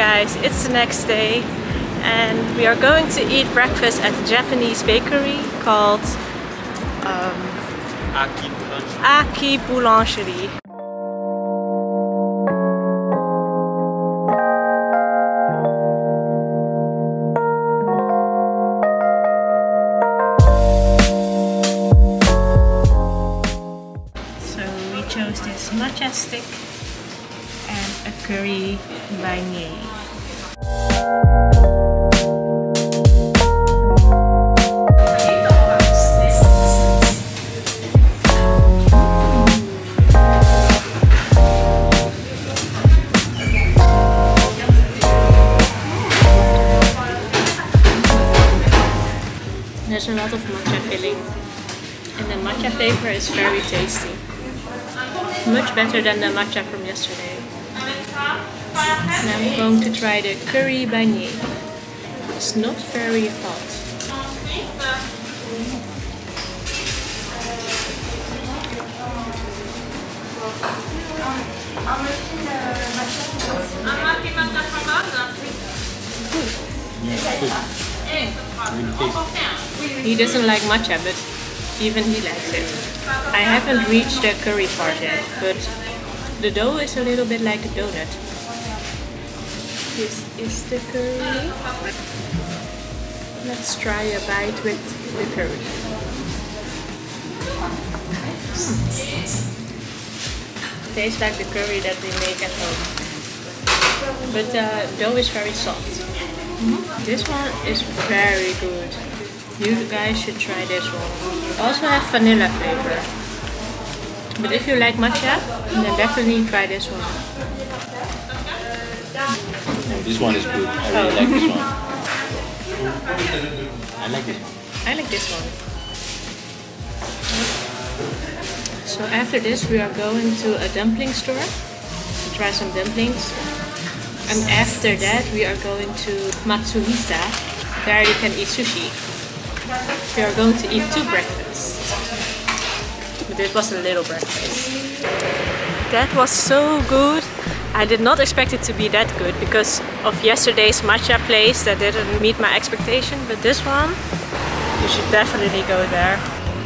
guys, it's the next day and we are going to eat breakfast at a Japanese bakery called um, Aki Boulangerie. Aki Boulangerie. So we chose this matcha stick and a curry beignet. There's a lot of matcha filling and the matcha flavor is very tasty. Much better than the matcha from yesterday. And I'm going to try the curry beignet. It's not very hot. He doesn't like matcha, but even he likes it. I haven't reached the curry part yet, but the dough is a little bit like a donut. This is the curry. Let's try a bite with the curry. Mm. Tastes like the curry that we make at home. But the dough is very soft. This one is very good. You guys should try this one. Also have vanilla flavor. But if you like matcha, then definitely try this one. This one is good. I really like this one. I like this one. I like this one. So after this we are going to a dumpling store to try some dumplings. And after that we are going to Matsuhisa. There you can eat sushi. We are going to eat two breakfasts. But this was a little breakfast. That was so good. I did not expect it to be that good because of yesterday's matcha place that didn't meet my expectation. But this one, you should definitely go there.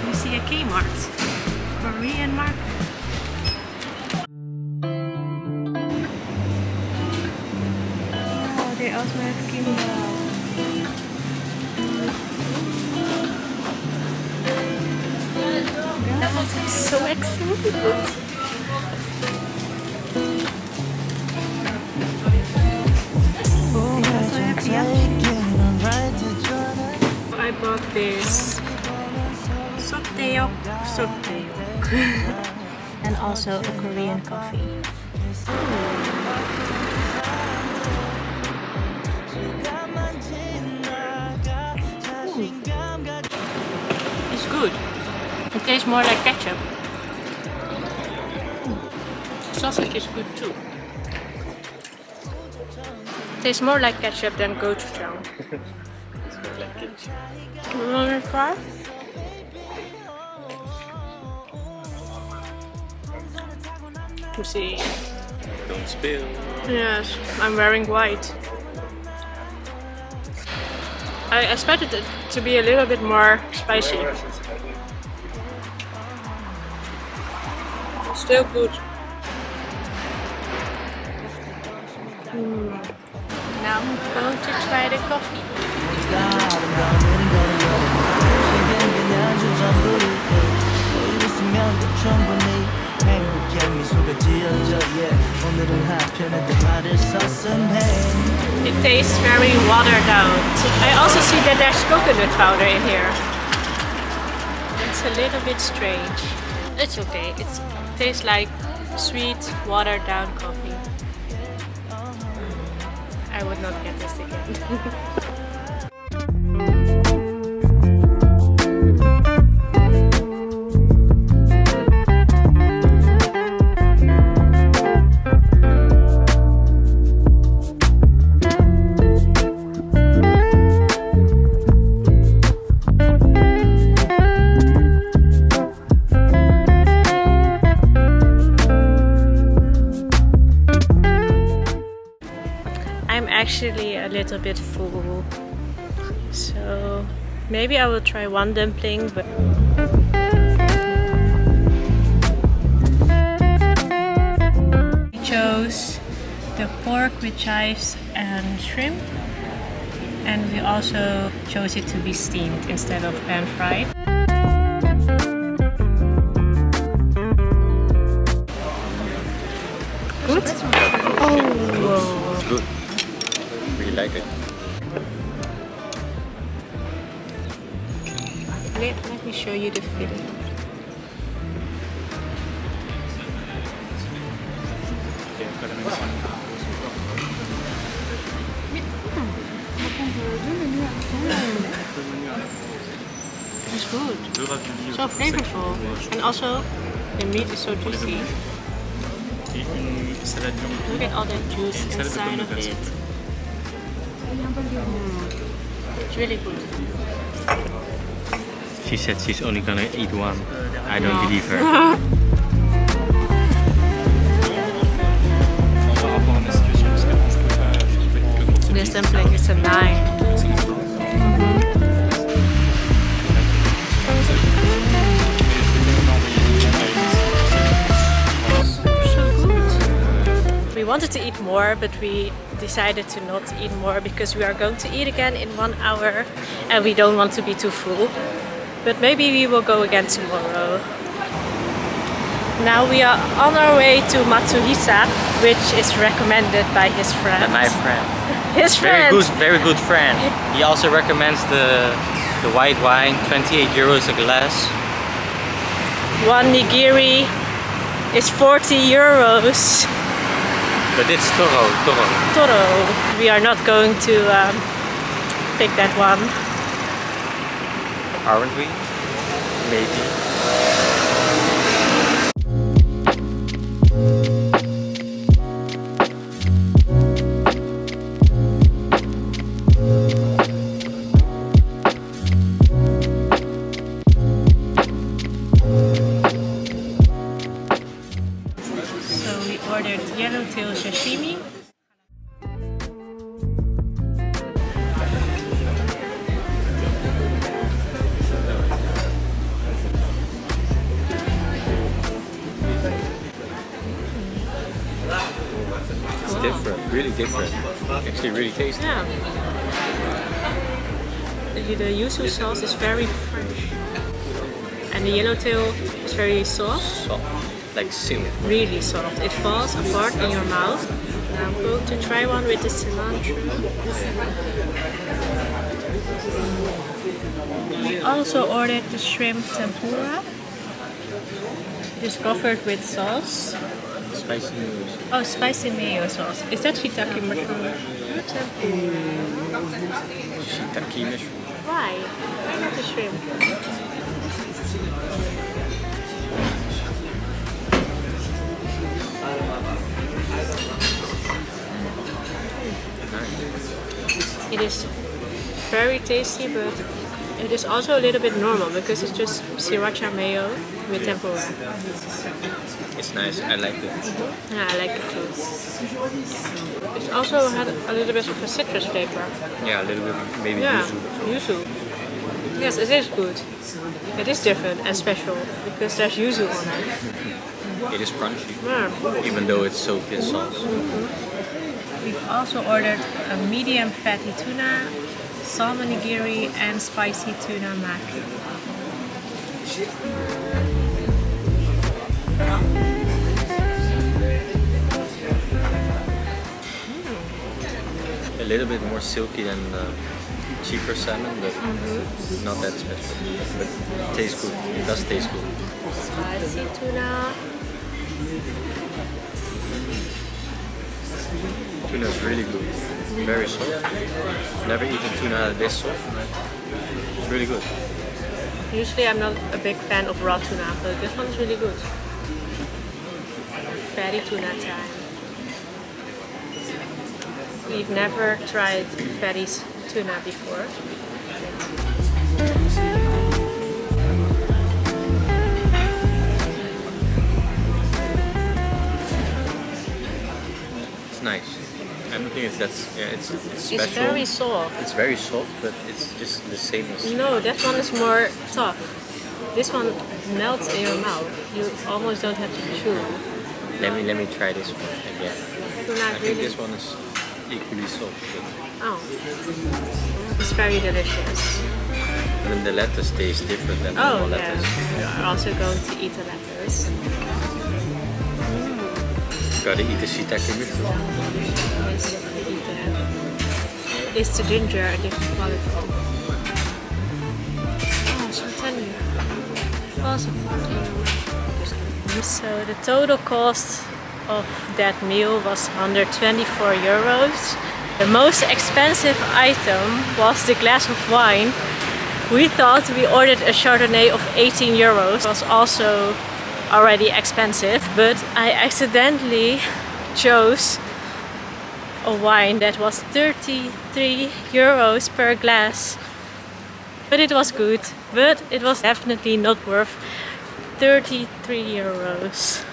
You see a Kmart. Korean market. Oh, they also have kimbap. So excited. I bought this sotteok, sotteok, and also a Korean coffee. Hmm. It's good. It tastes more like ketchup. Hmm. Sausage is good too. Tastes more like ketchup than gochujang. You want to try? You see. Don't spill. Yes, I'm wearing white. I expected it to be a little bit more spicy. Still good. Mm. Now I'm going to try the coffee. It tastes very watered out. I also see that there's coconut powder in here. It's a little bit strange. It's okay. It tastes like sweet, watered down coffee. I would not get this again. actually a little bit full. So maybe I will try one dumpling, but we chose the pork with chives and shrimp. And we also chose it to be steamed instead of pan fried. Let, let me show you the filling. It's good. So flavorful. And also, the meat is so juicy. Look at all the juice inside of it. Mm. It's really good. She said she's only gonna eat one. I don't No. believe her. This dumpling is a nine. We wanted to eat more, but we decided to not eat more because we are going to eat again in one hour and we don't want to be too full. But maybe we will go again tomorrow. Now we are on our way to Matsuhisa, which is recommended by his friend. My friend. His friend. Very good, very good friend. He also recommends the the white wine, 28 euros a glass. One nigiri is 40 euros. But it's Toro, Toro. Toro. We are not going to um, pick that one. Aren't we? Maybe. Sashimi. It's different, really different. Actually, really tasty. Yeah. The, the yuzu sauce is very fresh. And the yellowtail is very soft. Soft, like silk. really soft. It falls apart in your mouth. I'm going to try one with the cilantro. We also ordered the shrimp tempura. It is covered with sauce. Spicy noodles. Oh, spicy mayo sauce. Is that shiitake mushroom? Tempura. Shiitake mushroom. Why? Why not the shrimp? It is very tasty, but it is also a little bit normal because it's just sriracha mayo with tempura. It's nice. I like it. Mm-hmm. Yeah, I like it too. It also had a little bit of a citrus flavor. Yeah, a little bit, maybe Yeah, yuzu. yuzu. Yes, it is good. It is different and special because there's yuzu on it. It is crunchy, Yeah. even though it's soaked in sauce. We've also ordered a medium fatty tuna, salmon nigiri, and spicy tuna maki. Mm. A little bit more silky than the cheaper salmon, but mm-hmm. not that special. But it tastes good. It does taste good. Spicy tuna. Tuna is really good. Very soft. Never eaten tuna this soft. It's really good. Usually I'm not a big fan of raw tuna, but this one's really good. Fatty tuna time. We've never tried fatty tuna before. Nice. And the thing is, that's yeah, it's it's special. It's very soft. It's very soft, but it's just the same as. No, that one is more tough. This one melts in your mouth. You almost don't have to chew. Let me let me try this one again. I think really- this one is equally soft. Oh, it's very delicious. and then the lettuce tastes different than Oh normal yeah, lettuce. we are also going to eat the lettuce. Gotta eat the shiitake with it. Yes, we eat that. Is the ginger a different quality? Oh, so tender. So the total cost of that meal was 124 euros. The most expensive item was the glass of wine. We thought we ordered a Chardonnay of 18 euros. It was also already expensive, but I accidentally chose a wine that was 33 euros per glass. But it was good, but it was definitely not worth 33 euros.